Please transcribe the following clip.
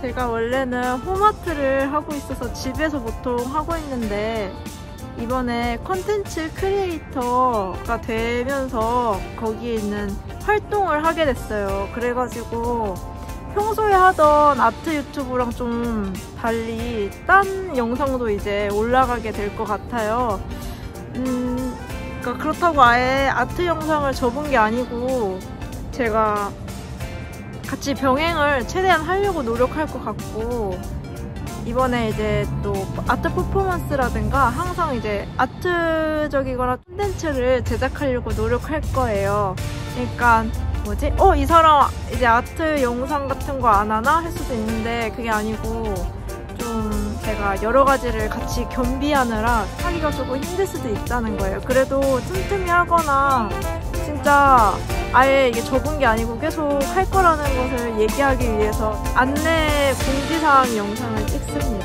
제가 원래는 홈아트를 하고 있어서 집에서 보통 하고 있는데 이번에 컨텐츠 크리에이터가 되면서 거기에 있는 활동을 하게 됐어요. 그래가지고 평소에 하던 아트 유튜브랑 좀 달리 딴 영상도 이제 올라가게 될 것 같아요. 음, 그러니까 그렇다고 아예 아트 영상을 접은 게 아니고 제가 같이 병행을 최대한 하려고 노력할 것 같고 이번에 이제 또 아트 퍼포먼스라든가 항상 이제 아트적이거나 콘텐츠를 제작하려고 노력할 거예요. 그러니까 뭐지? 어, 이 사람 이제 아트 영상 같은 거 안 하나? 할 수도 있는데 그게 아니고 좀 제가 여러 가지를 같이 겸비하느라 하기가 조금 힘들 수도 있다는 거예요. 그래도 틈틈이 하거나 진짜 아예 이게 접은 게 아니고 계속 할 거라는 것을 얘기하기 위해서 안내 공지사항 영상을 찍습니다.